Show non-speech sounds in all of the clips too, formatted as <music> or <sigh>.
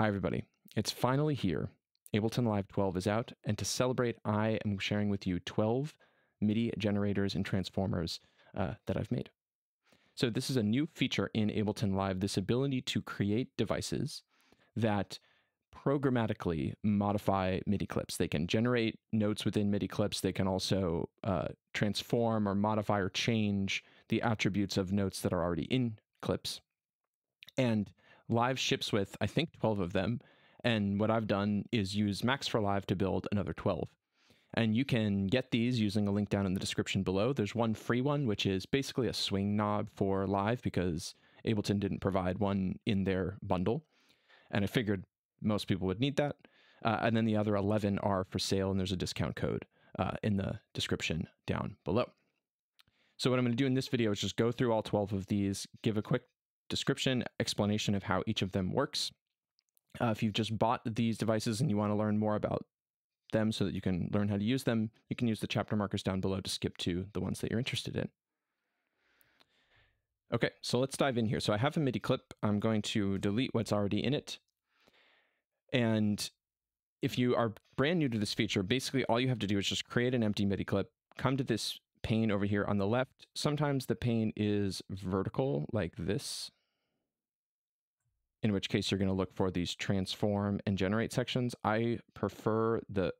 Hi, everybody. It's finally here. Ableton Live 12 is out, and to celebrate, I am sharing with you 12 MIDI generators and transformers uh, that I've made. So, this is a new feature in Ableton Live this ability to create devices that programmatically modify MIDI clips. They can generate notes within MIDI clips. They can also uh, transform or modify or change the attributes of notes that are already in clips. And Live ships with, I think, 12 of them. And what I've done is use Max for Live to build another 12. And you can get these using a link down in the description below. There's one free one, which is basically a swing knob for Live because Ableton didn't provide one in their bundle. And I figured most people would need that. Uh, and then the other 11 are for sale, and there's a discount code uh, in the description down below. So what I'm going to do in this video is just go through all 12 of these, give a quick description, explanation of how each of them works. Uh, if you've just bought these devices and you want to learn more about them so that you can learn how to use them, you can use the chapter markers down below to skip to the ones that you're interested in. Okay, so let's dive in here. So I have a MIDI clip. I'm going to delete what's already in it. And if you are brand new to this feature, basically all you have to do is just create an empty MIDI clip, come to this pane over here on the left. Sometimes the pane is vertical like this in which case you're going to look for these transform and generate sections. I prefer the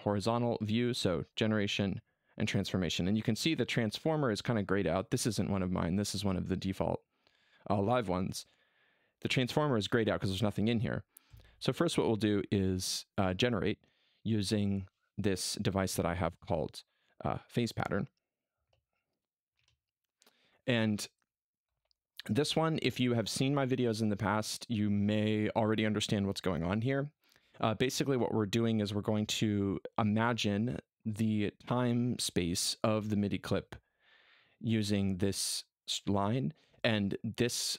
horizontal view, so generation and transformation. And you can see the transformer is kind of grayed out. This isn't one of mine. This is one of the default uh, live ones. The transformer is grayed out because there's nothing in here. So first what we'll do is uh, generate using this device that I have called uh, phase pattern. And this one, if you have seen my videos in the past, you may already understand what's going on here. Uh, basically, what we're doing is we're going to imagine the time space of the MIDI clip using this line. And this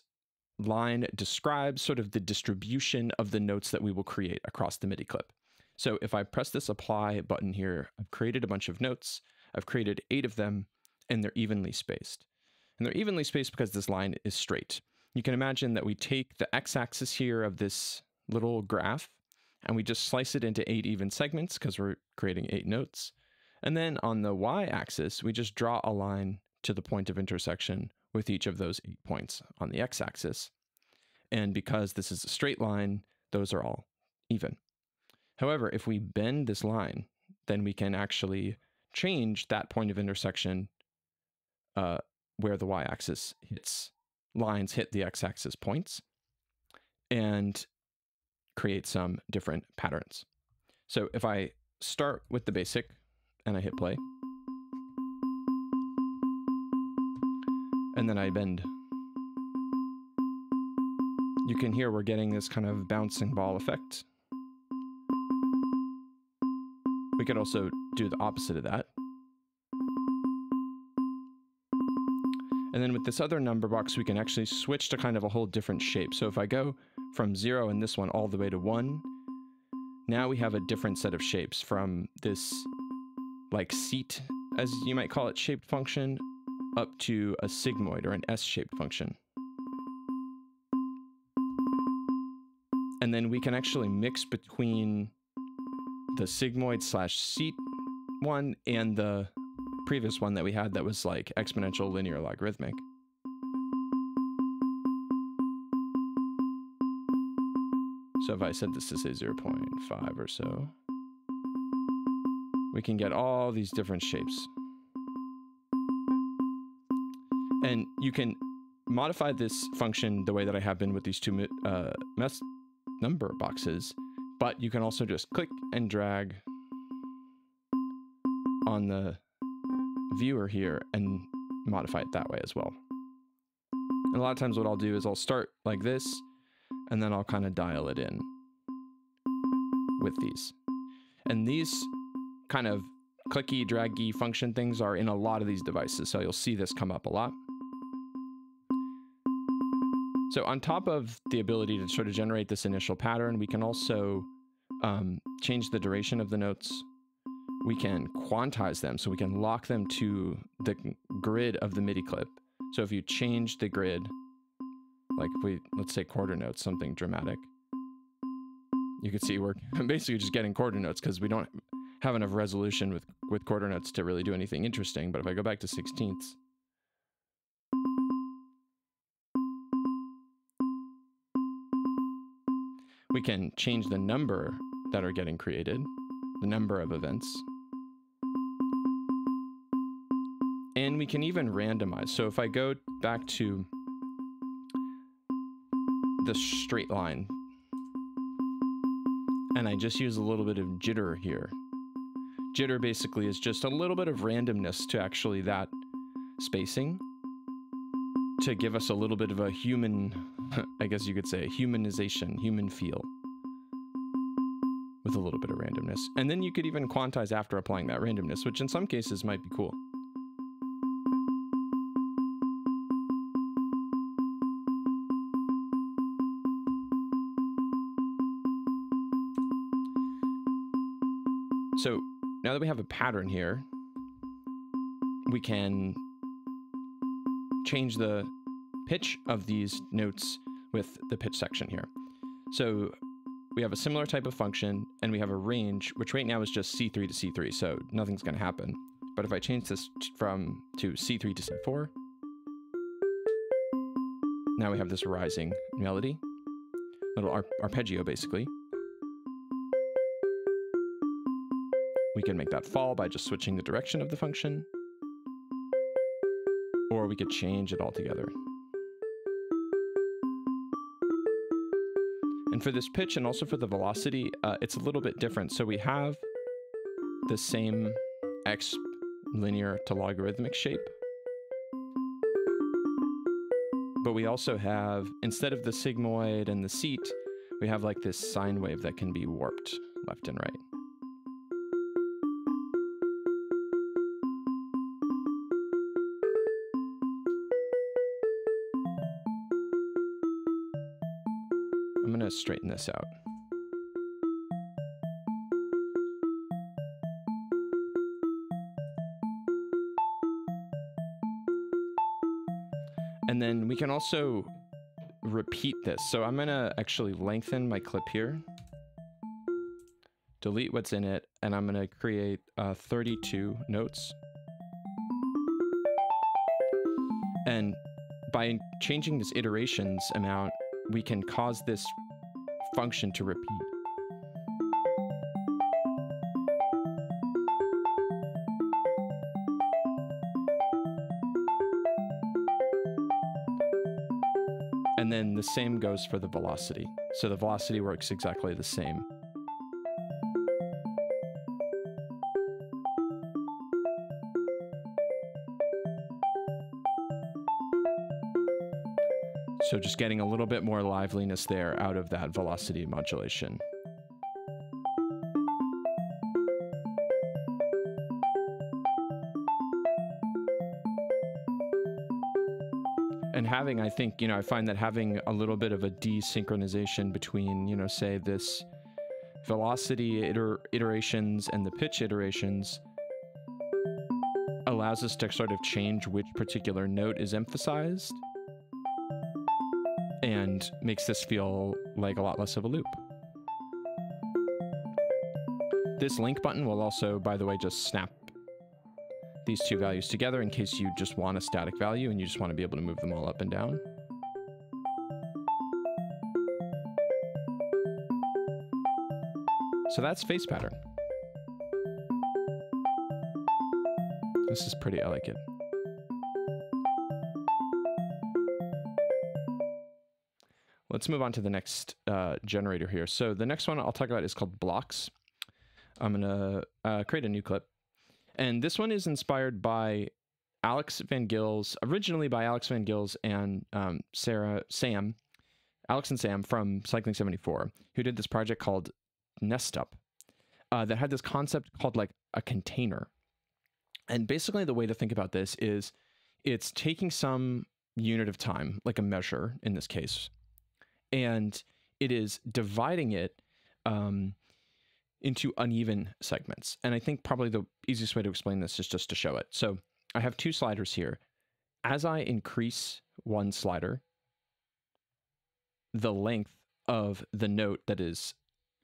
line describes sort of the distribution of the notes that we will create across the MIDI clip. So if I press this apply button here, I've created a bunch of notes. I've created eight of them, and they're evenly spaced. And they're evenly spaced because this line is straight. You can imagine that we take the x-axis here of this little graph and we just slice it into eight even segments because we're creating eight notes. And then on the y-axis, we just draw a line to the point of intersection with each of those eight points on the x-axis. And because this is a straight line, those are all even. However, if we bend this line, then we can actually change that point of intersection uh, where the y-axis hits lines hit the x-axis points and create some different patterns. So if I start with the basic and I hit play, and then I bend, you can hear we're getting this kind of bouncing ball effect. We could also do the opposite of that. And then with this other number box, we can actually switch to kind of a whole different shape. So if I go from zero in this one all the way to one, now we have a different set of shapes from this like seat, as you might call it, shaped function up to a sigmoid or an S-shaped function. And then we can actually mix between the sigmoid slash seat one and the previous one that we had that was like exponential linear logarithmic. So if I set this to say 0.5 or so, we can get all these different shapes. And you can modify this function the way that I have been with these two uh, number boxes, but you can also just click and drag on the viewer here and modify it that way as well. And a lot of times what I'll do is I'll start like this, and then I'll kind of dial it in with these. And these kind of clicky, draggy function things are in a lot of these devices, so you'll see this come up a lot. So on top of the ability to sort of generate this initial pattern, we can also um, change the duration of the notes we can quantize them so we can lock them to the grid of the MIDI clip. So if you change the grid, like we, let's say quarter notes, something dramatic, you can see we're <laughs> basically just getting quarter notes because we don't have enough resolution with, with quarter notes to really do anything interesting. But if I go back to sixteenths, we can change the number that are getting created, the number of events. We can even randomize. So if I go back to the straight line and I just use a little bit of jitter here. Jitter basically is just a little bit of randomness to actually that spacing to give us a little bit of a human, <laughs> I guess you could say, humanization, human feel with a little bit of randomness. And then you could even quantize after applying that randomness, which in some cases might be cool. We have a pattern here, we can change the pitch of these notes with the pitch section here. So we have a similar type of function and we have a range, which right now is just C3 to C3, so nothing's going to happen. But if I change this from to C3 to C4, now we have this rising melody, little ar arpeggio basically. We can make that fall by just switching the direction of the function, or we could change it altogether. And for this pitch and also for the velocity, uh, it's a little bit different. So we have the same x linear to logarithmic shape. But we also have, instead of the sigmoid and the seat, we have like this sine wave that can be warped left and right. Straighten this out. And then we can also repeat this. So I'm gonna actually lengthen my clip here, delete what's in it, and I'm gonna create uh, 32 notes. And by changing this iterations amount, we can cause this function to repeat. And then the same goes for the velocity. So the velocity works exactly the same. So just getting a little bit more liveliness there out of that velocity modulation. and having i think you know i find that having a little bit of a desynchronization between you know say this velocity iter iterations and the pitch iterations allows us to sort of change which particular note is emphasized and makes this feel like a lot less of a loop. This link button will also, by the way, just snap these two values together in case you just want a static value and you just want to be able to move them all up and down. So that's phase pattern. This is pretty, I Let's move on to the next uh, generator here. So the next one I'll talk about is called blocks. I'm gonna uh, create a new clip. And this one is inspired by Alex Van Gils, originally by Alex Van Gils and um, Sarah, Sam, Alex and Sam from Cycling 74, who did this project called Nest Up uh, that had this concept called like a container. And basically, the way to think about this is it's taking some unit of time, like a measure in this case, and it is dividing it um, into uneven segments. And I think probably the easiest way to explain this is just to show it. So I have two sliders here. As I increase one slider, the length of the note that is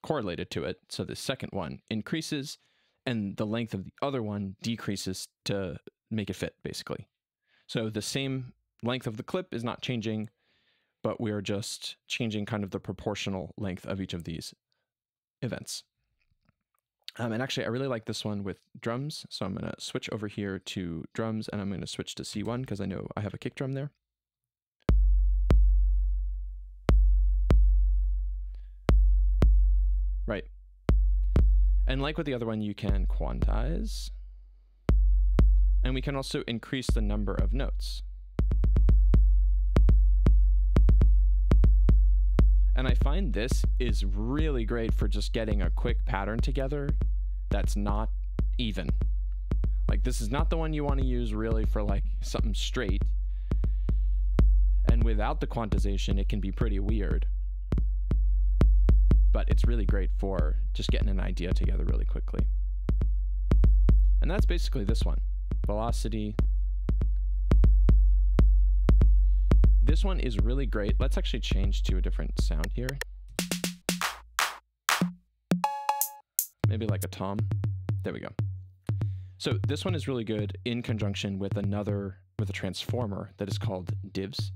correlated to it. So the second one increases and the length of the other one decreases to make it fit, basically. So the same length of the clip is not changing, but we're just changing kind of the proportional length of each of these events. Um, and actually, I really like this one with drums. So I'm going to switch over here to drums and I'm going to switch to C1 because I know I have a kick drum there. Right. And like with the other one, you can quantize. And we can also increase the number of notes. And I find this is really great for just getting a quick pattern together that's not even. Like this is not the one you want to use really for like something straight. And without the quantization, it can be pretty weird. But it's really great for just getting an idea together really quickly. And that's basically this one. Velocity, This one is really great. Let's actually change to a different sound here. Maybe like a tom. There we go. So this one is really good in conjunction with another, with a transformer that is called divs.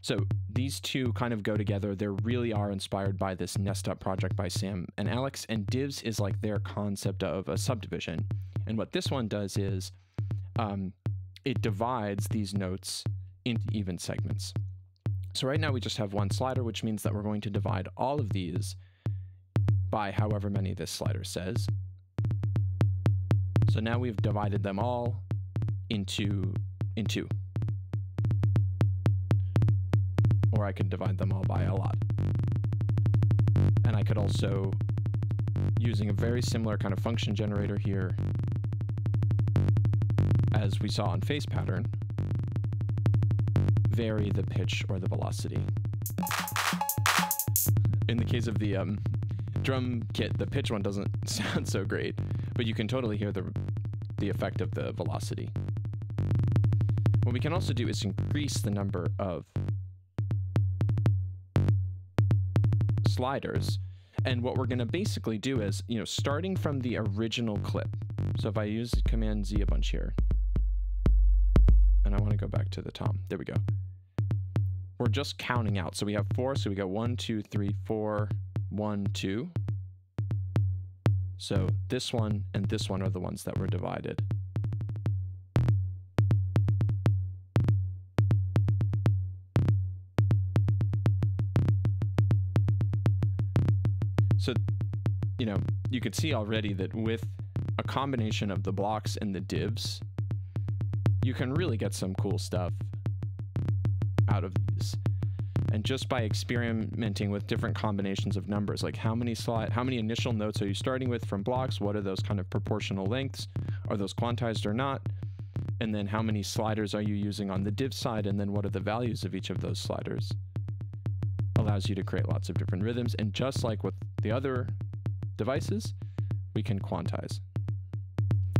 So these two kind of go together. They really are inspired by this Nest Up project by Sam and Alex, and divs is like their concept of a subdivision. And what this one does is um, it divides these notes into even segments. So right now we just have one slider, which means that we're going to divide all of these by however many this slider says. So now we've divided them all into, into. Or I could divide them all by a lot. And I could also, using a very similar kind of function generator here, as we saw on phase pattern, vary the pitch or the velocity. In the case of the um, drum kit, the pitch one doesn't <laughs> sound so great, but you can totally hear the, the effect of the velocity. What we can also do is increase the number of sliders. And what we're going to basically do is, you know, starting from the original clip. So if I use Command Z a bunch here, and I want to go back to the tom. There we go we're just counting out. So we have four. So we got one, two, three, four, one, two. So this one and this one are the ones that were divided. So, you know, you could see already that with a combination of the blocks and the divs, you can really get some cool stuff out of. And just by experimenting with different combinations of numbers, like how many slide, how many initial notes are you starting with from blocks? What are those kind of proportional lengths? Are those quantized or not? And then how many sliders are you using on the div side? And then what are the values of each of those sliders? Allows you to create lots of different rhythms. And just like with the other devices, we can quantize.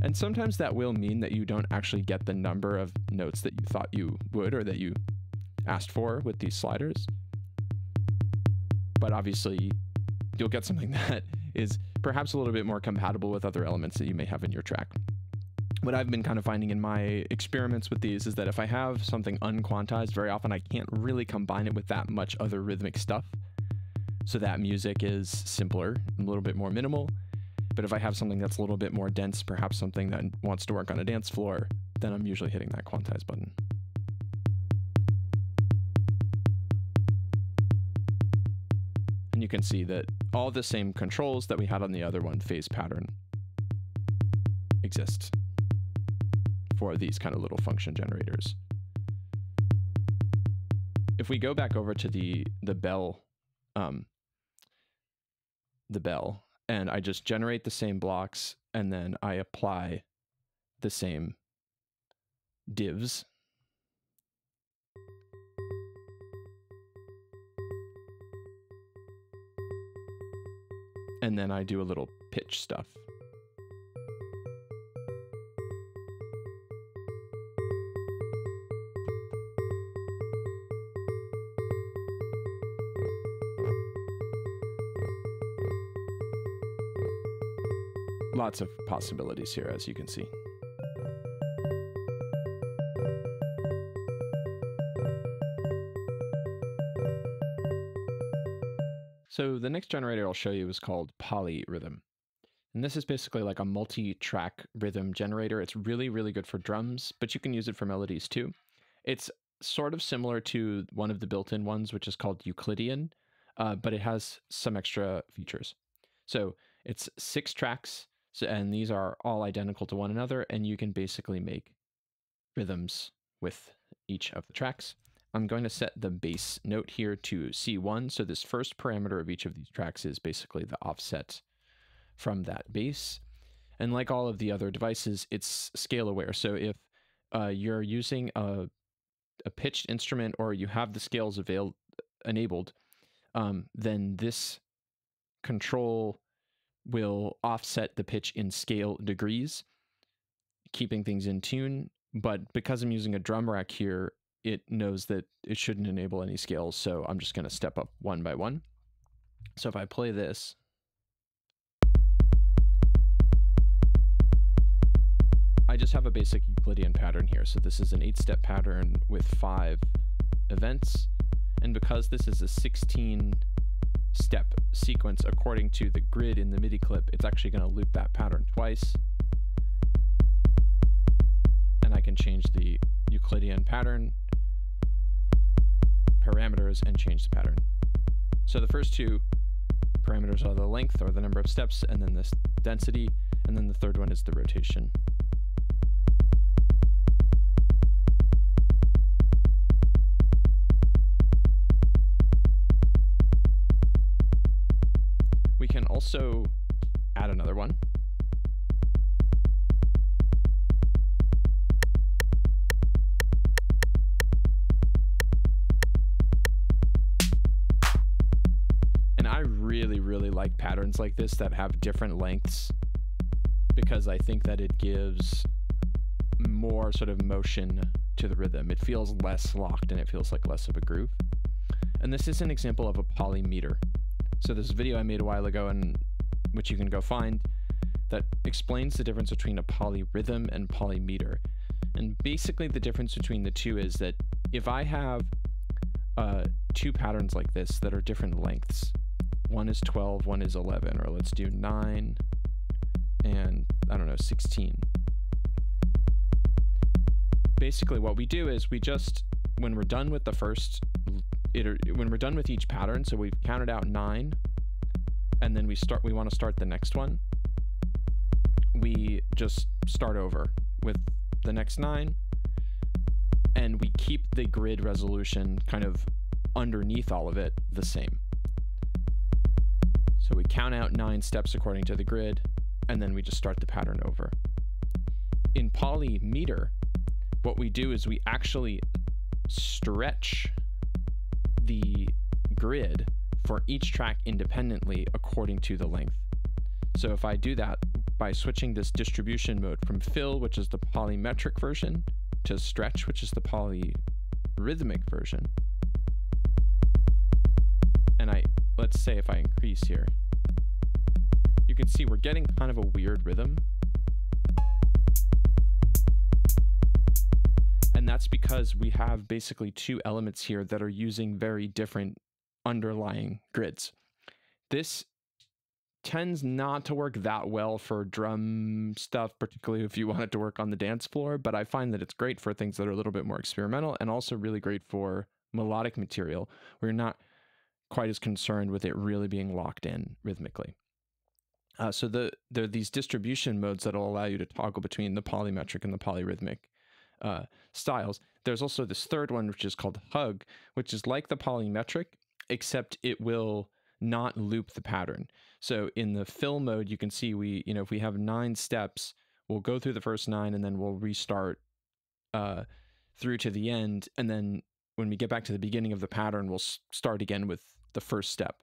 And sometimes that will mean that you don't actually get the number of notes that you thought you would or that you asked for with these sliders. But obviously, you'll get something <laughs> that is perhaps a little bit more compatible with other elements that you may have in your track. What I've been kind of finding in my experiments with these is that if I have something unquantized, very often I can't really combine it with that much other rhythmic stuff. So that music is simpler, a little bit more minimal. But if I have something that's a little bit more dense, perhaps something that wants to work on a dance floor, then I'm usually hitting that quantize button. You can see that all the same controls that we had on the other one, phase pattern, exist for these kind of little function generators. If we go back over to the the bell, um, the bell, and I just generate the same blocks, and then I apply the same divs and then I do a little pitch stuff. Lots of possibilities here, as you can see. So the next generator I'll show you is called Polyrhythm. And this is basically like a multi-track rhythm generator. It's really, really good for drums, but you can use it for melodies too. It's sort of similar to one of the built-in ones, which is called Euclidean, uh, but it has some extra features. So it's six tracks, so, and these are all identical to one another, and you can basically make rhythms with each of the tracks. I'm going to set the bass note here to C1. So this first parameter of each of these tracks is basically the offset from that bass. And like all of the other devices, it's scale aware. So if uh, you're using a, a pitched instrument or you have the scales avail enabled, um, then this control will offset the pitch in scale degrees, keeping things in tune. But because I'm using a drum rack here, it knows that it shouldn't enable any scales. So I'm just going to step up one by one. So if I play this, I just have a basic Euclidean pattern here. So this is an eight step pattern with five events. And because this is a 16 step sequence according to the grid in the MIDI clip, it's actually going to loop that pattern twice. And I can change the Euclidean pattern parameters and change the pattern. So the first two parameters are the length or the number of steps and then this density and then the third one is the rotation. We can also add another one. Like patterns like this that have different lengths because I think that it gives more sort of motion to the rhythm. It feels less locked and it feels like less of a groove. And this is an example of a polymeter. So this video I made a while ago, and which you can go find, that explains the difference between a polyrhythm and polymeter. And basically, the difference between the two is that if I have uh, two patterns like this that are different lengths, one is 12, one is 11, or let's do 9 and I don't know, 16. Basically, what we do is we just, when we're done with the first iter- when we're done with each pattern, so we've counted out nine, and then we start, we want to start the next one. We just start over with the next nine, and we keep the grid resolution kind of underneath all of it the same. So we count out nine steps according to the grid, and then we just start the pattern over. In polymeter, what we do is we actually stretch the grid for each track independently according to the length. So if I do that by switching this distribution mode from fill, which is the polymetric version, to stretch, which is the polyrhythmic version, and I, let's say if I increase here, you can see we're getting kind of a weird rhythm. And that's because we have basically two elements here that are using very different underlying grids. This tends not to work that well for drum stuff, particularly if you want it to work on the dance floor, but I find that it's great for things that are a little bit more experimental and also really great for melodic material where you're not quite as concerned with it really being locked in rhythmically. Uh, so the there are these distribution modes that will allow you to toggle between the polymetric and the polyrhythmic uh, styles. There's also this third one, which is called Hug, which is like the polymetric, except it will not loop the pattern. So in the fill mode, you can see we, you know, if we have nine steps, we'll go through the first nine and then we'll restart uh, through to the end. And then when we get back to the beginning of the pattern, we'll start again with the first step.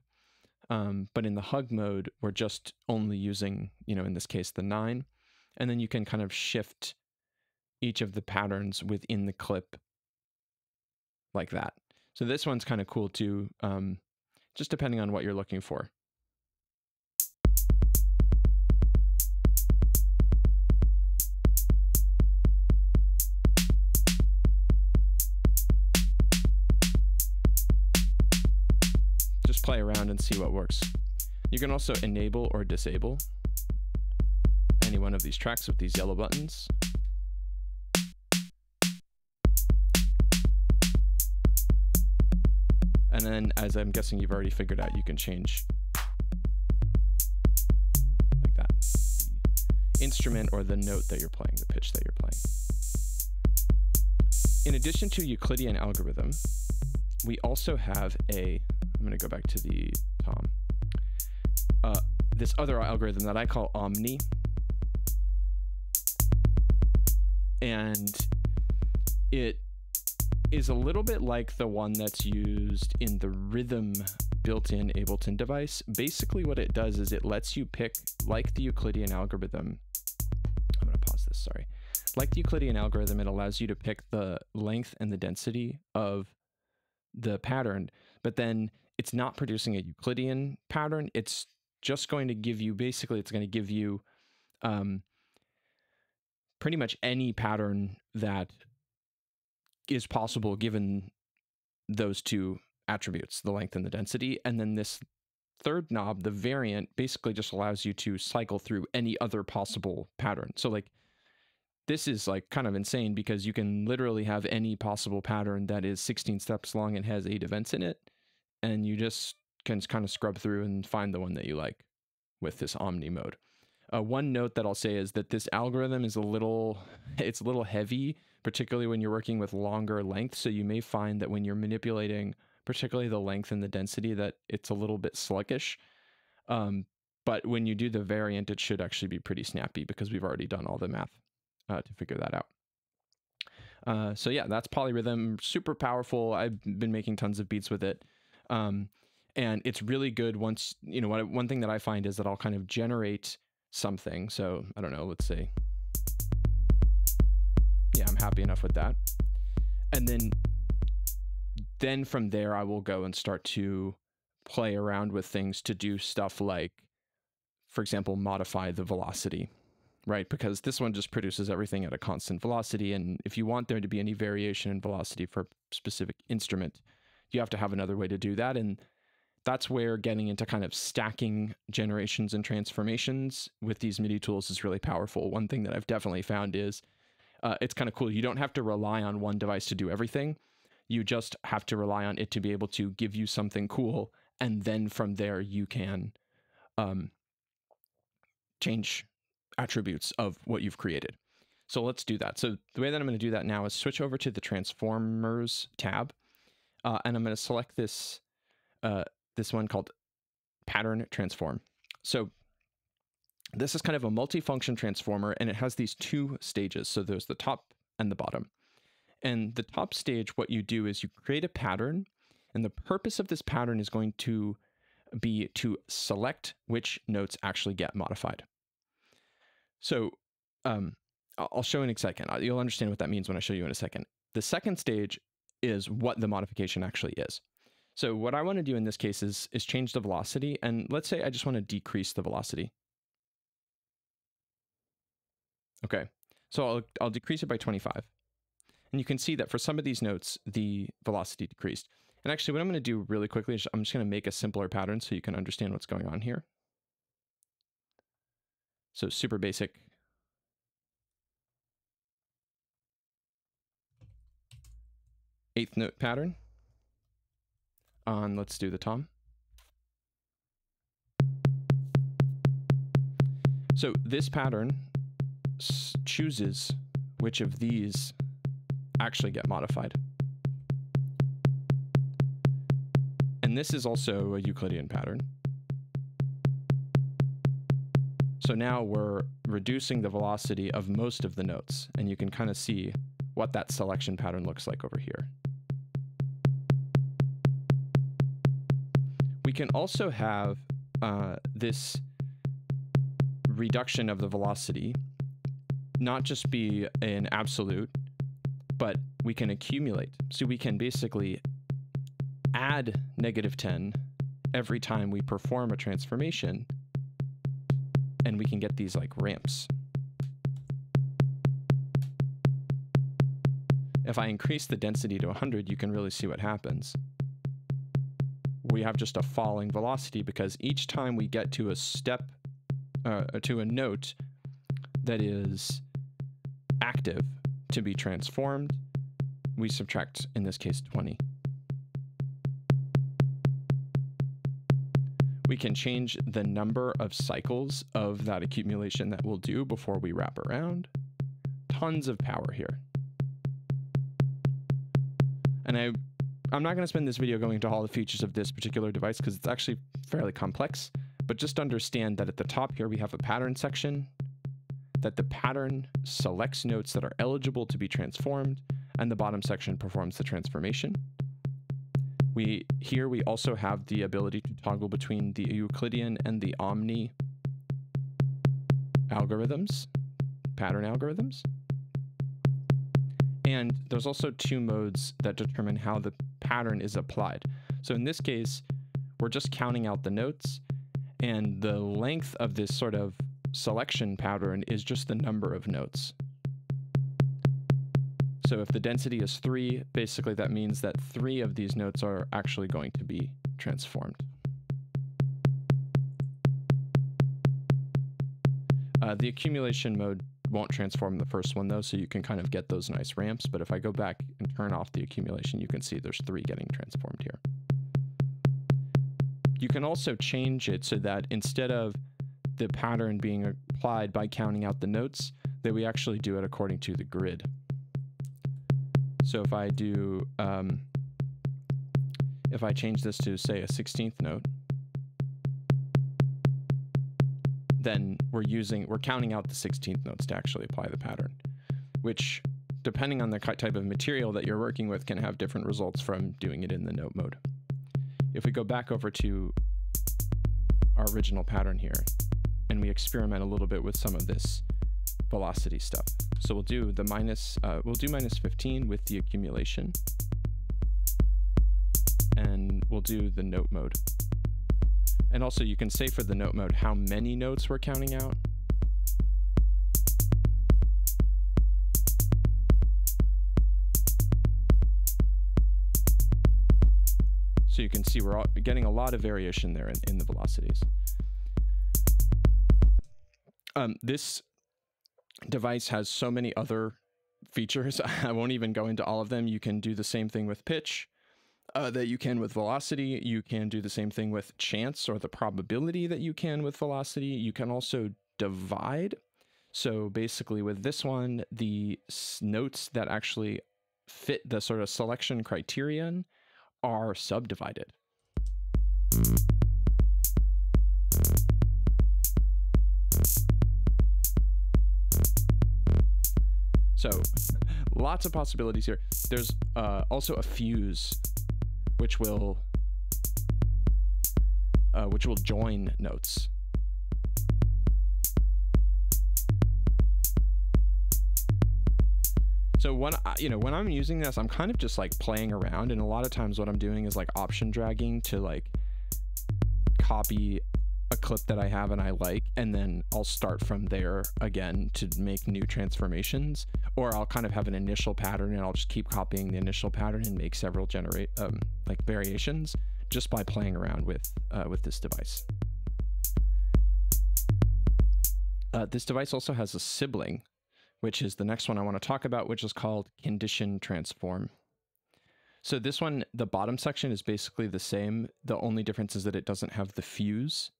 Um, but in the hug mode, we're just only using, you know, in this case, the nine. And then you can kind of shift each of the patterns within the clip like that. So this one's kind of cool too, um, just depending on what you're looking for. See what works. You can also enable or disable any one of these tracks with these yellow buttons. And then, as I'm guessing you've already figured out, you can change like that. Instrument or the note that you're playing, the pitch that you're playing. In addition to Euclidean algorithm, we also have a, I'm going to go back to the tom, uh, this other algorithm that I call Omni. And it is a little bit like the one that's used in the rhythm built-in Ableton device. Basically what it does is it lets you pick, like the Euclidean algorithm, I'm going to pause this, sorry. Like the Euclidean algorithm, it allows you to pick the length and the density of the pattern, but then it's not producing a Euclidean pattern. It's just going to give you, basically, it's going to give you um, pretty much any pattern that is possible given those two attributes, the length and the density. And then this third knob, the variant, basically just allows you to cycle through any other possible pattern. So like this is like kind of insane because you can literally have any possible pattern that is 16 steps long and has eight events in it. And you just can kind of scrub through and find the one that you like with this Omni mode. Uh, one note that I'll say is that this algorithm is a little, <laughs> it's a little heavy particularly when you're working with longer lengths. So you may find that when you're manipulating, particularly the length and the density, that it's a little bit sluggish. Um, but when you do the variant, it should actually be pretty snappy because we've already done all the math uh, to figure that out. Uh, so yeah, that's polyrhythm, super powerful. I've been making tons of beats with it. Um, and it's really good once, you know, what, one thing that I find is that I'll kind of generate something. So I don't know, let's say yeah, I'm happy enough with that. And then then from there I will go and start to play around with things to do stuff like for example modify the velocity right because this one just produces everything at a constant velocity and if you want there to be any variation in velocity for a specific instrument you have to have another way to do that and that's where getting into kind of stacking generations and transformations with these MIDI tools is really powerful. One thing that I've definitely found is uh, it's kind of cool. You don't have to rely on one device to do everything. You just have to rely on it to be able to give you something cool. And then from there, you can um, change attributes of what you've created. So let's do that. So the way that I'm going to do that now is switch over to the Transformers tab. Uh, and I'm going to select this, uh, this one called Pattern Transform. So this is kind of a multifunction transformer and it has these two stages. So there's the top and the bottom. And the top stage, what you do is you create a pattern and the purpose of this pattern is going to be to select which notes actually get modified. So um, I'll show in a second. You'll understand what that means when I show you in a second. The second stage is what the modification actually is. So what I want to do in this case is, is change the velocity. And let's say I just want to decrease the velocity. Okay, so I'll, I'll decrease it by 25. And you can see that for some of these notes, the velocity decreased. And actually what I'm going to do really quickly is I'm just going to make a simpler pattern so you can understand what's going on here. So super basic. Eighth note pattern on, let's do the tom. So this pattern chooses which of these actually get modified. And this is also a Euclidean pattern. So now we're reducing the velocity of most of the notes, and you can kind of see what that selection pattern looks like over here. We can also have uh, this reduction of the velocity not just be an absolute, but we can accumulate. So we can basically add negative 10 every time we perform a transformation, and we can get these like ramps. If I increase the density to 100, you can really see what happens. we have just a falling velocity because each time we get to a step, uh, to a note that is active to be transformed, we subtract, in this case, 20. We can change the number of cycles of that accumulation that we'll do before we wrap around. Tons of power here. And I, I'm not going to spend this video going into all the features of this particular device because it's actually fairly complex, but just understand that at the top here we have a pattern section, that the pattern selects notes that are eligible to be transformed, and the bottom section performs the transformation. We Here we also have the ability to toggle between the Euclidean and the Omni algorithms, pattern algorithms. And there's also two modes that determine how the pattern is applied. So in this case, we're just counting out the notes, and the length of this sort of selection pattern is just the number of notes. So if the density is 3, basically that means that 3 of these notes are actually going to be transformed. Uh, the accumulation mode won't transform the first one though, so you can kind of get those nice ramps. But if I go back and turn off the accumulation, you can see there's three getting transformed here. You can also change it so that instead of the pattern being applied by counting out the notes, that we actually do it according to the grid. So if I do, um, if I change this to say a 16th note, then we're using, we're counting out the 16th notes to actually apply the pattern, which depending on the type of material that you're working with can have different results from doing it in the note mode. If we go back over to our original pattern here, and we experiment a little bit with some of this velocity stuff. So we'll do the minus, uh, we'll do minus 15 with the accumulation. And we'll do the note mode. And also you can say for the note mode how many notes we're counting out. So you can see we're getting a lot of variation there in, in the velocities. Um, this device has so many other features. <laughs> I won't even go into all of them. You can do the same thing with pitch uh, that you can with velocity. You can do the same thing with chance or the probability that you can with velocity. You can also divide. So basically, with this one, the notes that actually fit the sort of selection criterion are subdivided. So <laughs> lots of possibilities here. There's uh, also a fuse, which will uh, which will join notes. So when I, you know when I'm using this, I'm kind of just like playing around, and a lot of times what I'm doing is like option dragging to like copy a clip that I have and I like, and then I'll start from there again to make new transformations, or I'll kind of have an initial pattern and I'll just keep copying the initial pattern and make several generate um, like variations just by playing around with uh, with this device. Uh, this device also has a sibling, which is the next one I want to talk about, which is called condition transform. So this one, the bottom section is basically the same. The only difference is that it doesn't have the fuse.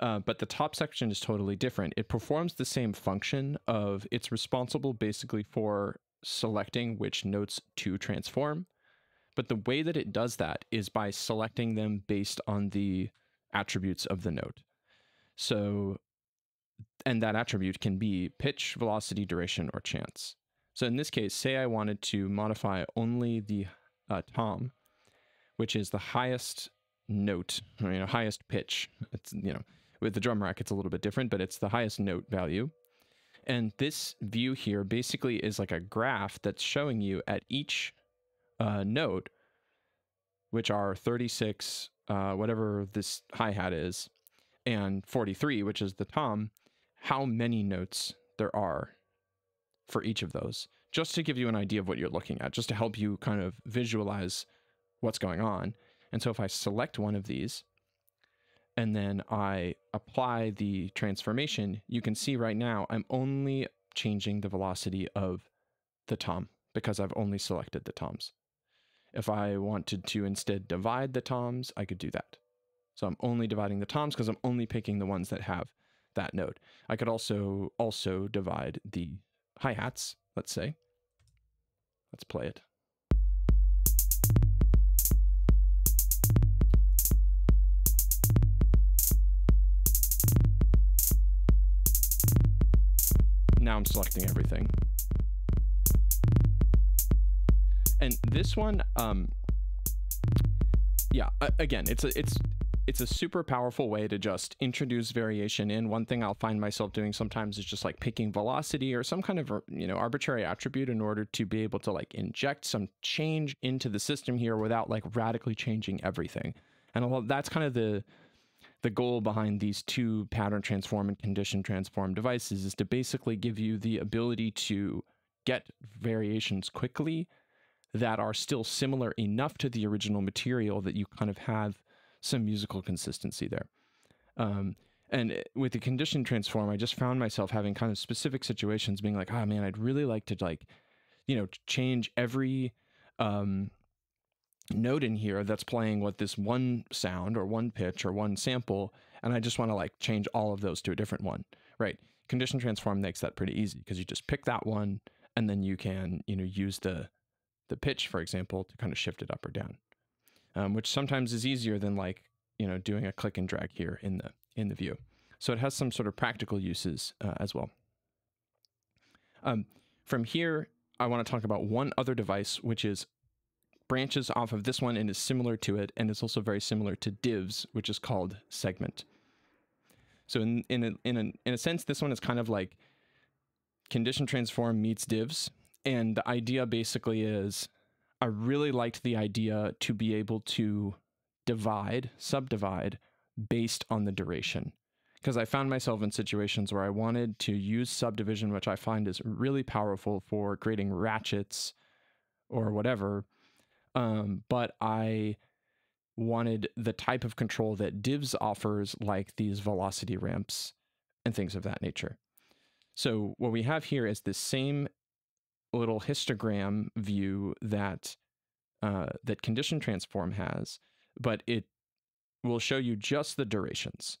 Uh, but the top section is totally different. It performs the same function of it's responsible basically for selecting which notes to transform. But the way that it does that is by selecting them based on the attributes of the note. So, and that attribute can be pitch, velocity, duration, or chance. So in this case, say I wanted to modify only the uh, tom, which is the highest note, you know, highest pitch. It's you know, with the drum rack, it's a little bit different, but it's the highest note value. And this view here basically is like a graph that's showing you at each uh, note, which are 36, uh, whatever this hi hat is, and 43, which is the tom, how many notes there are for each of those just to give you an idea of what you're looking at, just to help you kind of visualize what's going on. And so if I select one of these and then I apply the transformation, you can see right now I'm only changing the velocity of the tom because I've only selected the toms. If I wanted to instead divide the toms, I could do that. So I'm only dividing the toms because I'm only picking the ones that have that node. I could also also divide the hi-hats, let's say. Let's play it. Now I'm selecting everything. And this one, um, yeah, again, it's a, it's it's a super powerful way to just introduce variation in. One thing I'll find myself doing sometimes is just like picking velocity or some kind of, you know, arbitrary attribute in order to be able to like inject some change into the system here without like radically changing everything. And that's kind of the the goal behind these two pattern transform and condition transform devices is to basically give you the ability to get variations quickly that are still similar enough to the original material that you kind of have some musical consistency there. Um, and with the condition transform, I just found myself having kind of specific situations being like, oh man, I'd really like to like, you know, change every um, note in here that's playing what this one sound or one pitch or one sample. And I just want to like change all of those to a different one, right? Condition transform makes that pretty easy because you just pick that one and then you can, you know, use the, the pitch, for example, to kind of shift it up or down um, which sometimes is easier than like you know doing a click and drag here in the in the view. So it has some sort of practical uses uh, as well. Um, from here, I want to talk about one other device, which is branches off of this one and is similar to it, and it's also very similar to divs, which is called segment. So in in a, in a, in a sense, this one is kind of like condition transform meets divs, and the idea basically is I really liked the idea to be able to divide, subdivide based on the duration. Because I found myself in situations where I wanted to use subdivision, which I find is really powerful for creating ratchets or whatever. Um, but I wanted the type of control that divs offers, like these velocity ramps and things of that nature. So what we have here is the same little histogram view that uh, that condition transform has, but it will show you just the durations.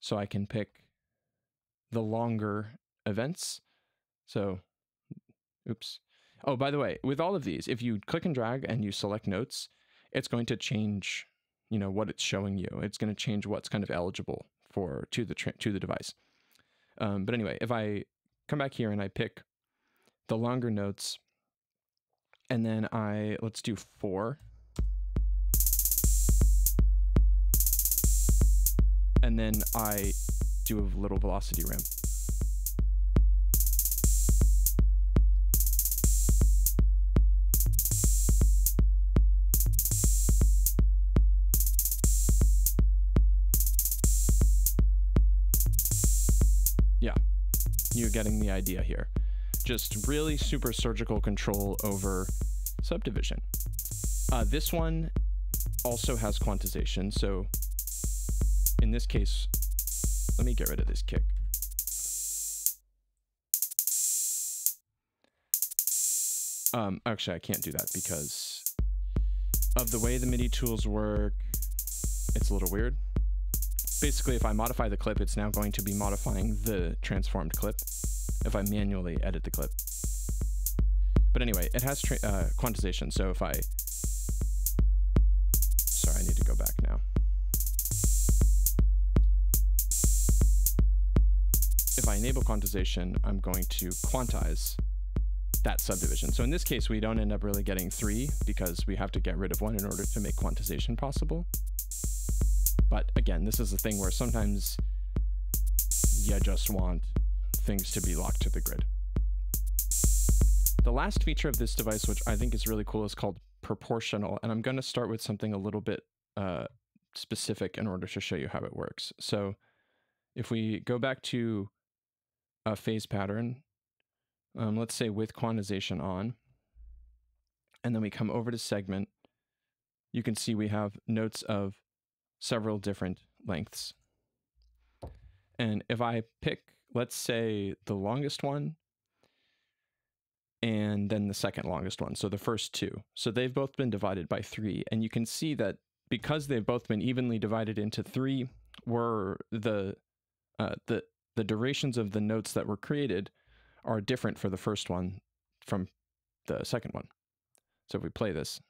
So I can pick the longer events. So, oops. Oh, by the way, with all of these, if you click and drag and you select notes, it's going to change, you know, what it's showing you. It's going to change what's kind of eligible for to the to the device. Um, but anyway, if I come back here and I pick the longer notes, and then I, let's do four. And then I do a little velocity ramp. Getting the idea here just really super surgical control over subdivision. Uh, this one also has quantization. So in this case, let me get rid of this kick. Um, actually, I can't do that because of the way the MIDI tools work. It's a little weird. Basically, if I modify the clip, it's now going to be modifying the transformed clip if I manually edit the clip. But anyway, it has uh, quantization. So if I, sorry, I need to go back now. If I enable quantization, I'm going to quantize that subdivision. So in this case, we don't end up really getting three because we have to get rid of one in order to make quantization possible. But again, this is a thing where sometimes you just want things to be locked to the grid. The last feature of this device, which I think is really cool, is called proportional. And I'm going to start with something a little bit uh, specific in order to show you how it works. So if we go back to a phase pattern, um, let's say with quantization on, and then we come over to segment, you can see we have notes of several different lengths. And if I pick, let's say, the longest one and then the second longest one, so the first two. So they've both been divided by three. And you can see that because they've both been evenly divided into three, were the uh, the the durations of the notes that were created are different for the first one from the second one. So if we play this,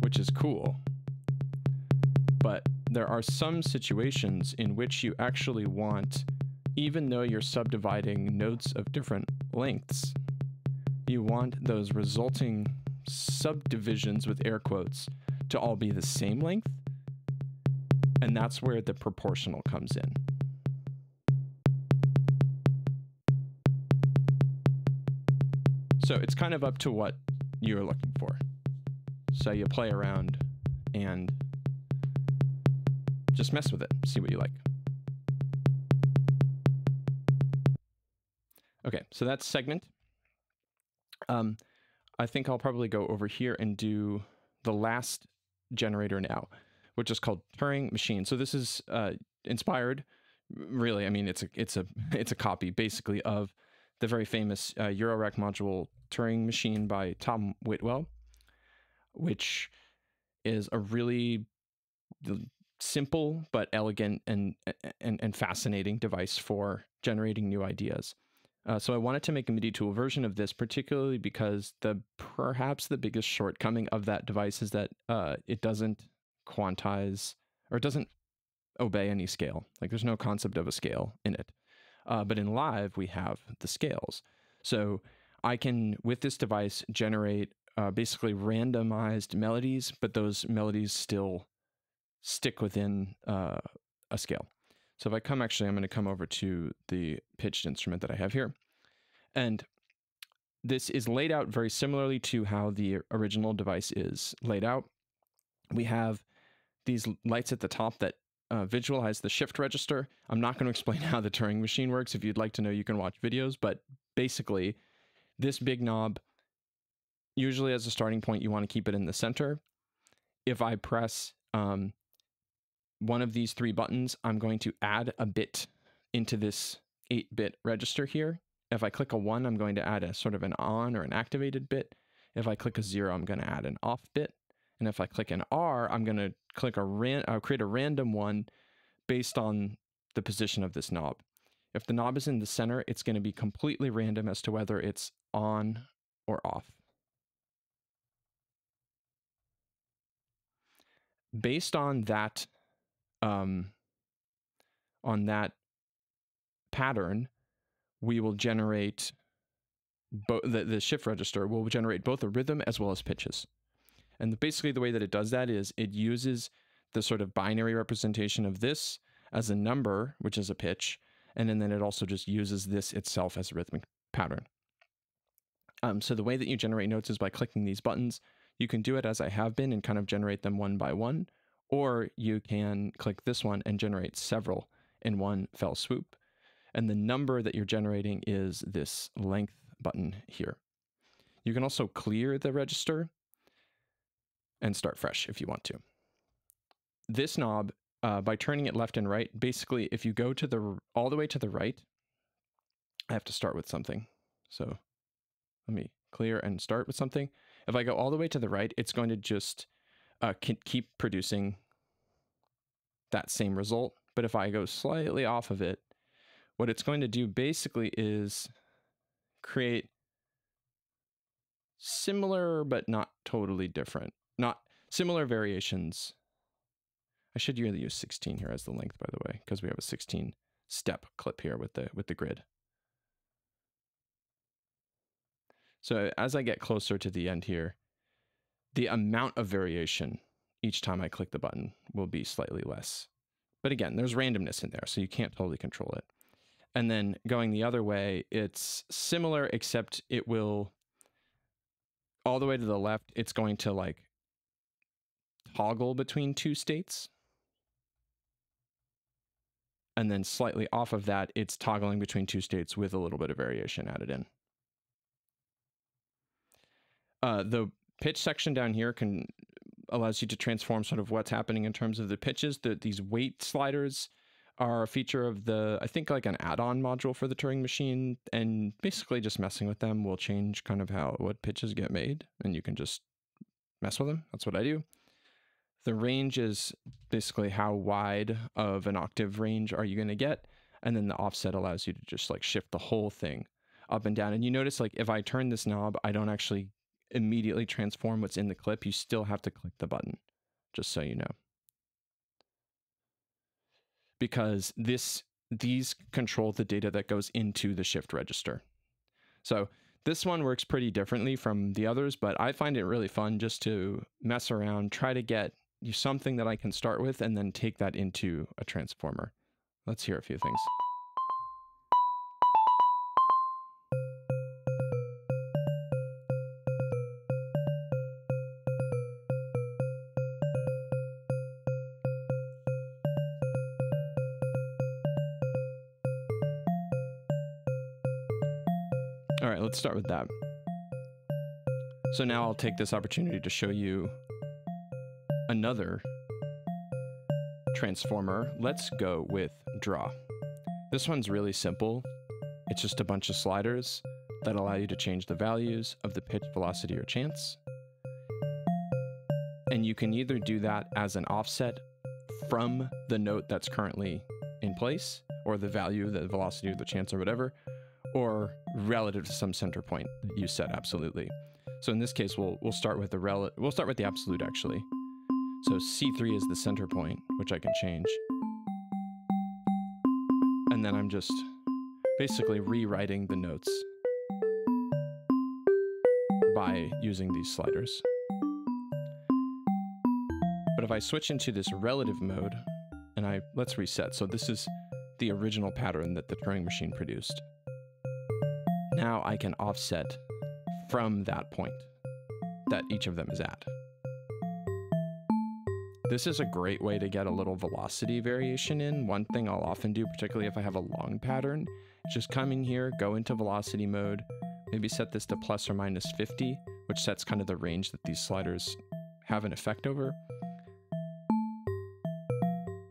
which is cool, but there are some situations in which you actually want, even though you're subdividing notes of different lengths, you want those resulting subdivisions with air quotes to all be the same length. And that's where the proportional comes in. So it's kind of up to what you're looking for. So you play around and just mess with it, see what you like. Okay, so that's segment. Um, I think I'll probably go over here and do the last generator now, which is called Turing Machine. So this is uh, inspired, really. I mean, it's a it's a <laughs> it's a copy basically of the very famous uh, Eurorack module Turing Machine by Tom Whitwell, which is a really simple but elegant and, and, and fascinating device for generating new ideas. Uh, so I wanted to make a MIDI tool version of this, particularly because the perhaps the biggest shortcoming of that device is that uh, it doesn't quantize or it doesn't obey any scale. Like there's no concept of a scale in it. Uh, but in live, we have the scales. So I can, with this device, generate uh, basically randomized melodies, but those melodies still stick within uh, a scale. So if I come, actually, I'm going to come over to the pitched instrument that I have here. And this is laid out very similarly to how the original device is laid out. We have these lights at the top that uh, visualize the shift register. I'm not going to explain <laughs> how the Turing machine works. If you'd like to know, you can watch videos. But basically, this big knob, usually as a starting point, you want to keep it in the center. If I press um, one of these three buttons, I'm going to add a bit into this 8-bit register here. If I click a 1, I'm going to add a sort of an on or an activated bit. If I click a 0, I'm going to add an off bit. And if I click an R, I'm going to click a ran uh, create a random one based on the position of this knob. If the knob is in the center, it's going to be completely random as to whether it's on or off. Based on that um, on that pattern, we will generate both the, the shift register will generate both a rhythm as well as pitches. And basically the way that it does that is it uses the sort of binary representation of this as a number, which is a pitch, and then, then it also just uses this itself as a rhythmic pattern. Um, so the way that you generate notes is by clicking these buttons. You can do it as I have been and kind of generate them one by one, or you can click this one and generate several in one fell swoop. And the number that you're generating is this length button here. You can also clear the register and start fresh if you want to. This knob, uh, by turning it left and right, basically if you go to the all the way to the right, I have to start with something. So let me clear and start with something. If I go all the way to the right, it's going to just uh, keep producing that same result. But if I go slightly off of it, what it's going to do basically is create similar but not totally different, not similar variations. I should really use 16 here as the length, by the way, because we have a 16 step clip here with the with the grid. So as I get closer to the end here, the amount of variation each time I click the button will be slightly less. But again, there's randomness in there, so you can't totally control it. And then going the other way, it's similar, except it will, all the way to the left, it's going to like toggle between two states. And then slightly off of that, it's toggling between two states with a little bit of variation added in. Uh, the pitch section down here can allows you to transform sort of what's happening in terms of the pitches. The, these weight sliders are a feature of the, I think like an add-on module for the Turing machine. And basically just messing with them will change kind of how, what pitches get made. And you can just mess with them. That's what I do. The range is basically how wide of an octave range are you going to get. And then the offset allows you to just like shift the whole thing up and down. And you notice like if I turn this knob, I don't actually immediately transform what's in the clip. You still have to click the button, just so you know. Because this these control the data that goes into the shift register. So this one works pretty differently from the others, but I find it really fun just to mess around, try to get you something that I can start with and then take that into a transformer. Let's hear a few things. Let's start with that. So now I'll take this opportunity to show you another transformer. Let's go with draw. This one's really simple. It's just a bunch of sliders that allow you to change the values of the pitch, velocity, or chance. And you can either do that as an offset from the note that's currently in place, or the value, the velocity, or the chance, or whatever, or relative to some center point that you set absolutely. So in this case, we'll we'll start with the rel we'll start with the absolute actually. So C3 is the center point, which I can change. And then I'm just basically rewriting the notes by using these sliders. But if I switch into this relative mode, and I let's reset. So this is the original pattern that the Turing machine produced. Now I can offset from that point that each of them is at. This is a great way to get a little velocity variation in. One thing I'll often do, particularly if I have a long pattern, is just come in here, go into velocity mode, maybe set this to plus or minus 50, which sets kind of the range that these sliders have an effect over.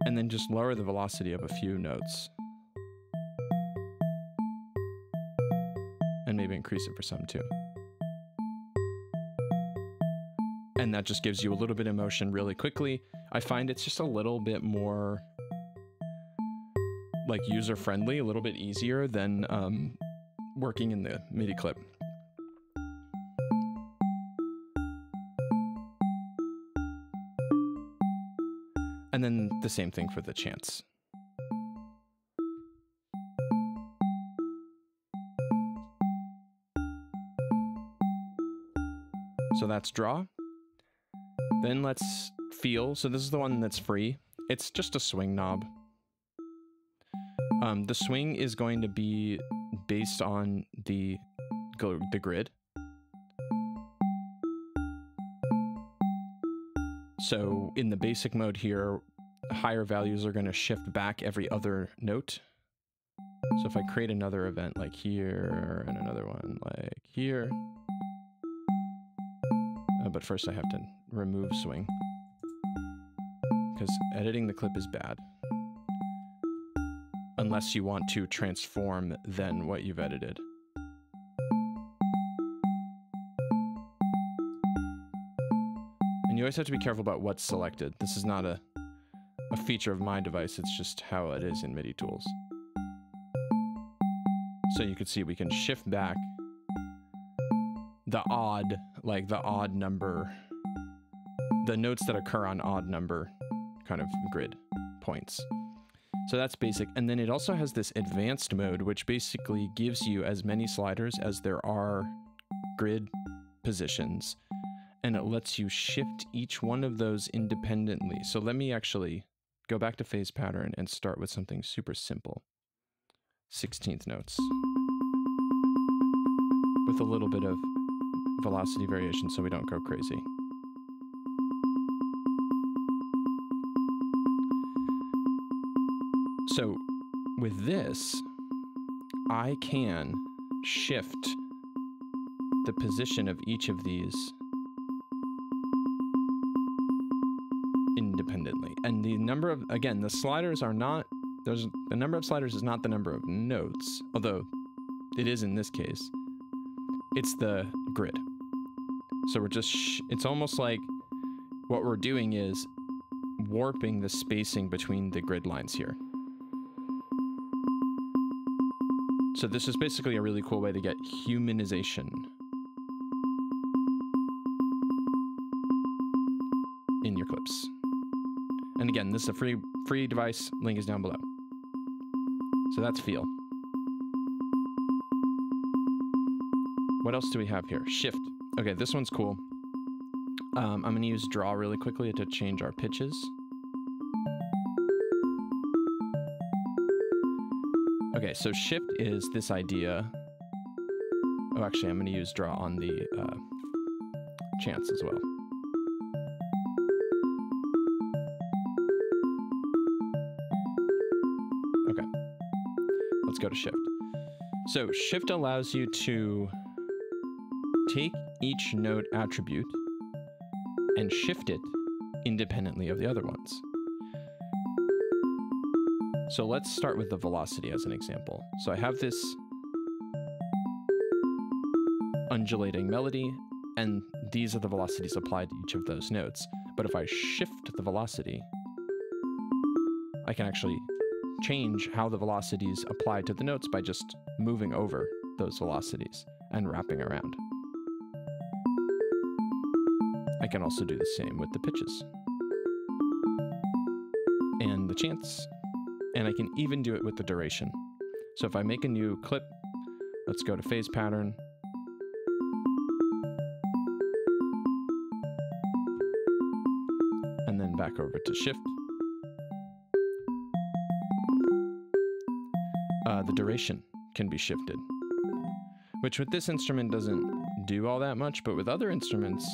And then just lower the velocity of a few notes. Increase it for some too. And that just gives you a little bit of motion really quickly. I find it's just a little bit more like user friendly, a little bit easier than um, working in the MIDI clip. And then the same thing for the chance. So that's draw. Then let's feel. So this is the one that's free. It's just a swing knob. Um, the swing is going to be based on the, the grid. So in the basic mode here, higher values are going to shift back every other note. So if I create another event like here and another one like here, but first I have to remove swing. Because editing the clip is bad. Unless you want to transform then what you've edited. And you always have to be careful about what's selected. This is not a, a feature of my device, it's just how it is in MIDI tools. So you can see we can shift back the odd, like the odd number, the notes that occur on odd number kind of grid points. So that's basic. And then it also has this advanced mode, which basically gives you as many sliders as there are grid positions. And it lets you shift each one of those independently. So let me actually go back to phase pattern and start with something super simple. 16th notes. With a little bit of velocity variation so we don't go crazy. So with this, I can shift the position of each of these independently. And the number of, again, the sliders are not, there's the number of sliders is not the number of notes, although it is in this case. It's the. So we're just, it's almost like what we're doing is warping the spacing between the grid lines here. So this is basically a really cool way to get humanization in your clips. And again, this is a free free device. Link is down below. So that's feel. What else do we have here? Shift. Okay, this one's cool. Um, I'm going to use draw really quickly to change our pitches. Okay, so shift is this idea. Oh, actually, I'm going to use draw on the uh, chance as well. Okay, let's go to shift. So shift allows you to take each node attribute and shift it independently of the other ones. So let's start with the velocity as an example. So I have this undulating melody, and these are the velocities applied to each of those notes. But if I shift the velocity, I can actually change how the velocities apply to the notes by just moving over those velocities and wrapping around. I can also do the same with the pitches and the chance, and I can even do it with the duration. So if I make a new clip, let's go to phase pattern, and then back over to shift. Uh, the duration can be shifted, which with this instrument doesn't do all that much, but with other instruments,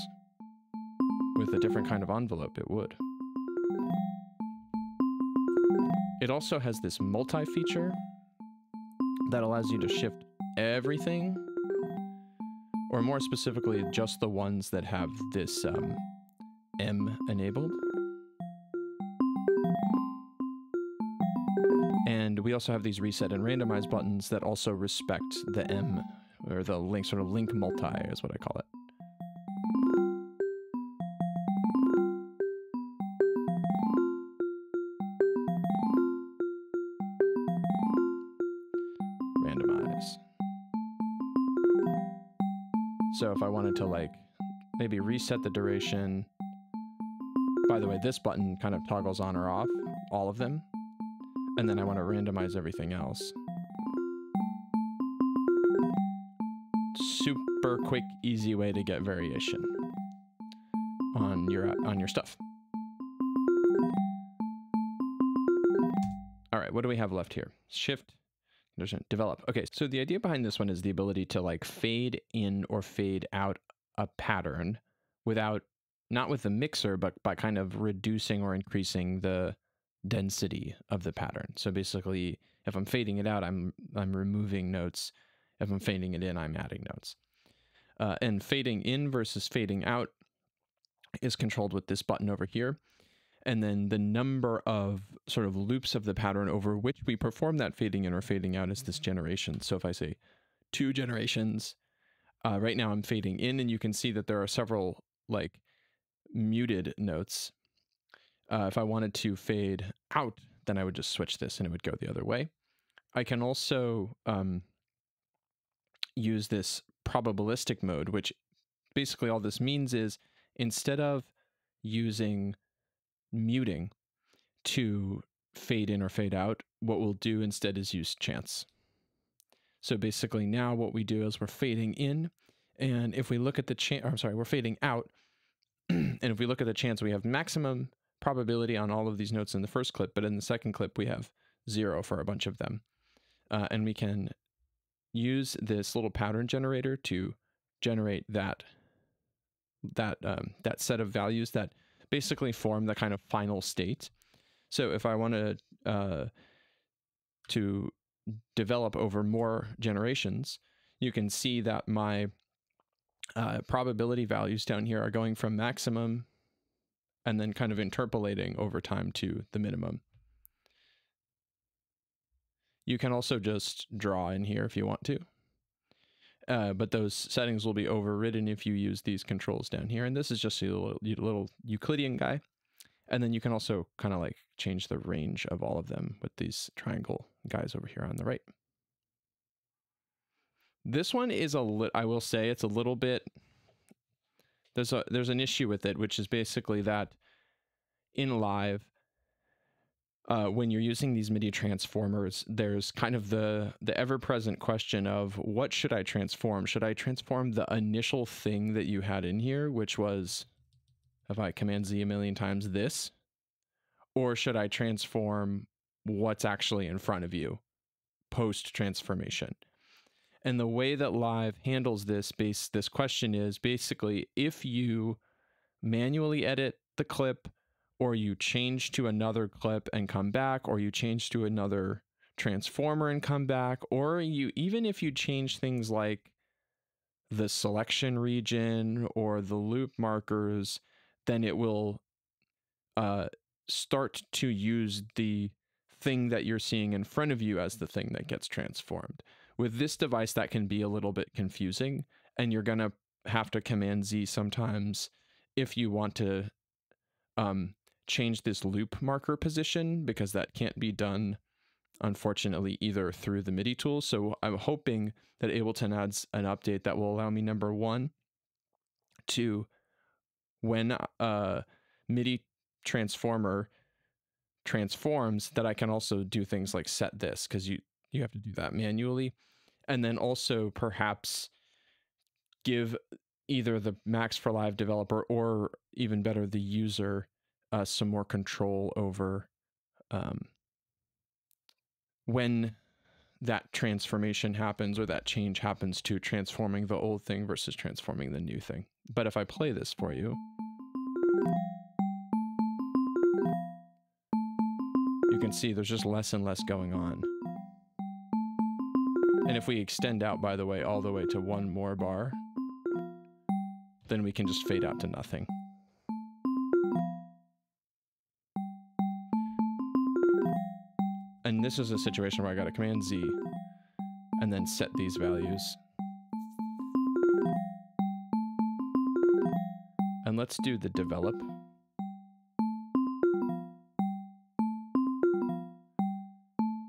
with a different kind of envelope, it would. It also has this multi feature that allows you to shift everything, or more specifically, just the ones that have this um, M enabled. And we also have these reset and randomize buttons that also respect the M, or the link, sort of link multi is what I call it. To like maybe reset the duration, by the way, this button kind of toggles on or off all of them. And then I want to randomize everything else. Super quick, easy way to get variation on your on your stuff. All right, what do we have left here? Shift develop. Okay, so the idea behind this one is the ability to like fade in or fade out a pattern without, not with the mixer, but by kind of reducing or increasing the density of the pattern. So basically, if I'm fading it out, I'm I'm removing notes. If I'm fading it in, I'm adding notes. Uh, and fading in versus fading out is controlled with this button over here and then the number of sort of loops of the pattern over which we perform that fading in or fading out is this generation. So if I say two generations, uh, right now I'm fading in, and you can see that there are several like muted notes. Uh, if I wanted to fade out, then I would just switch this and it would go the other way. I can also um, use this probabilistic mode, which basically all this means is instead of using muting to fade in or fade out, what we'll do instead is use chance. So basically now what we do is we're fading in, and if we look at the chance, I'm sorry, we're fading out, <clears throat> and if we look at the chance, we have maximum probability on all of these notes in the first clip, but in the second clip we have zero for a bunch of them. Uh, and we can use this little pattern generator to generate that that um, that set of values that basically form the kind of final state. So if I want to uh, to develop over more generations, you can see that my uh, probability values down here are going from maximum and then kind of interpolating over time to the minimum. You can also just draw in here if you want to. Uh, but those settings will be overridden if you use these controls down here. And this is just a little, little Euclidean guy. And then you can also kind of like change the range of all of them with these triangle guys over here on the right. This one is a li- I will say it's a little bit there's a there's an issue with it which is basically that in live uh, when you're using these MIDI transformers, there's kind of the the ever-present question of what should I transform? Should I transform the initial thing that you had in here, which was if I command Z a million times this, or should I transform what's actually in front of you post transformation? And the way that Live handles this base this question is basically if you manually edit the clip or you change to another clip and come back, or you change to another transformer and come back, or you even if you change things like the selection region or the loop markers, then it will uh, start to use the thing that you're seeing in front of you as the thing that gets transformed. With this device, that can be a little bit confusing, and you're going to have to Command Z sometimes if you want to um, change this loop marker position because that can't be done unfortunately either through the MIDI tools. So I'm hoping that Ableton adds an update that will allow me number one to when a MIDI transformer transforms that I can also do things like set this because you you have to do that manually and then also perhaps give either the Max for Live developer or even better the user uh, some more control over um, when that transformation happens or that change happens to transforming the old thing versus transforming the new thing. But if I play this for you, you can see there's just less and less going on. And if we extend out, by the way, all the way to one more bar, then we can just fade out to nothing. And this is a situation where I got to Command Z and then set these values. And let's do the develop.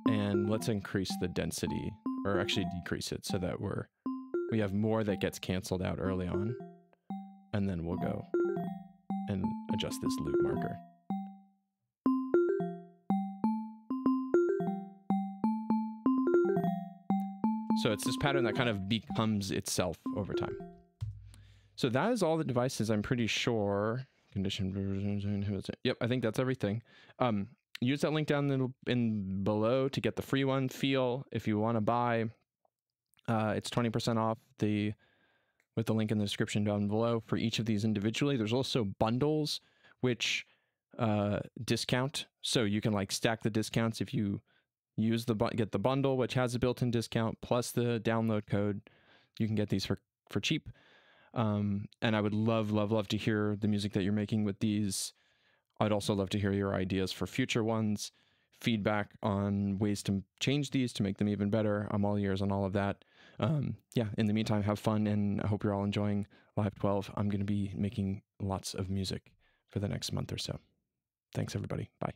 And let's increase the density, or actually decrease it so that we're we have more that gets canceled out early on. And then we'll go and adjust this loop marker. So it's this pattern that kind of becomes itself over time. So that is all the devices, I'm pretty sure. Condition? Yep, I think that's everything. Um, use that link down in, in below to get the free one. Feel if you want to buy, uh, it's 20% off the with the link in the description down below for each of these individually. There's also bundles which uh, discount, so you can like stack the discounts if you use the get the bundle which has a built-in discount plus the download code you can get these for for cheap um, and i would love love love to hear the music that you're making with these. I'd also love to hear your ideas for future ones feedback on ways to change these to make them even better. I'm all ears on all of that. Um, yeah in the meantime have fun and i hope you're all enjoying live 12 i'm going to be making lots of music for the next month or so. Thanks everybody. Bye